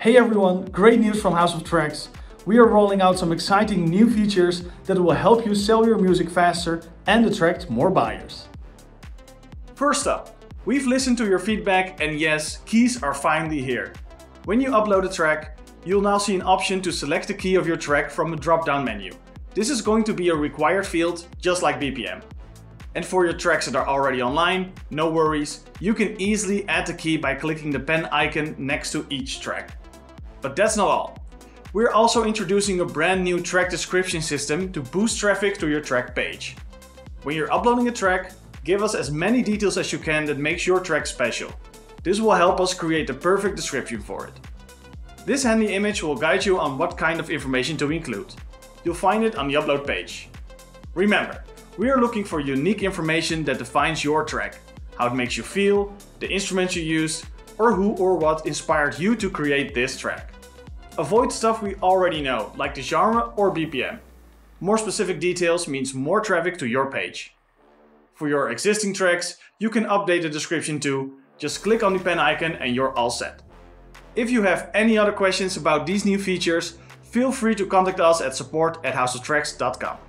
Hey everyone, great news from House of Tracks. We are rolling out some exciting new features that will help you sell your music faster and attract more buyers. First up, we've listened to your feedback and yes, keys are finally here. When you upload a track, you'll now see an option to select the key of your track from the drop-down menu. This is going to be a required field, just like BPM. And for your tracks that are already online, no worries, you can easily add the key by clicking the pen icon next to each track. But that's not all. We're also introducing a brand new track description system to boost traffic to your track page. When you're uploading a track, give us as many details as you can that makes your track special. This will help us create the perfect description for it. This handy image will guide you on what kind of information to include. You'll find it on the upload page. Remember, we are looking for unique information that defines your track, how it makes you feel, the instruments you used, or who or what inspired you to create this track. Avoid stuff we already know, like the genre or BPM. More specific details means more traffic to your page. For your existing tracks, you can update the description too. Just click on the pen icon and you're all set. If you have any other questions about these new features, feel free to contact us at support at houseoftracks.com.